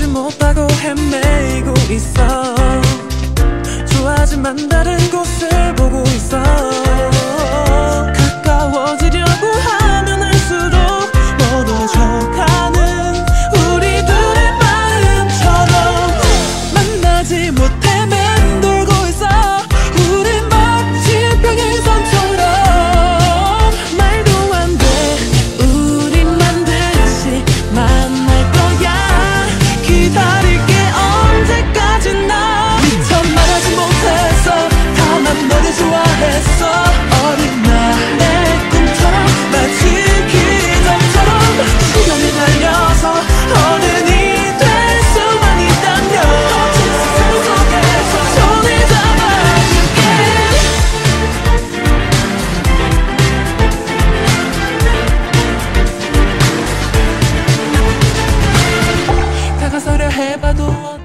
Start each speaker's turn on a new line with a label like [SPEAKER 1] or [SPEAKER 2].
[SPEAKER 1] 보지 못하고 헤매이고 있어. 좋아하지만 나를 bêbado.